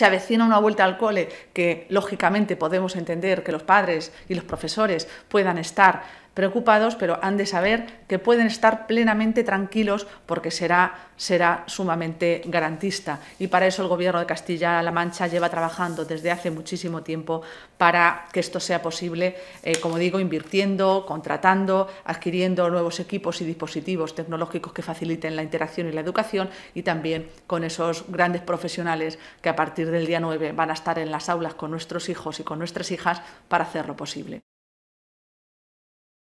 se avecina una vuelta al cole que lógicamente podemos entender que los padres y los profesores puedan estar preocupados, pero han de saber que pueden estar plenamente tranquilos porque será, será sumamente garantista. Y para eso el Gobierno de Castilla-La Mancha lleva trabajando desde hace muchísimo tiempo para que esto sea posible, eh, como digo, invirtiendo, contratando, adquiriendo nuevos equipos y dispositivos tecnológicos que faciliten la interacción y la educación y también con esos grandes profesionales que a partir del día 9 van a estar en las aulas con nuestros hijos y con nuestras hijas para hacerlo posible.